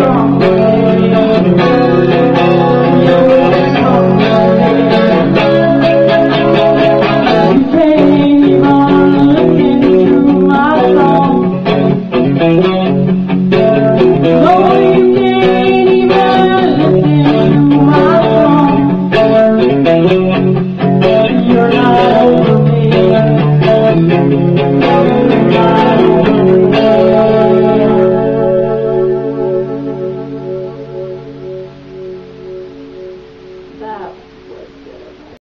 Oh,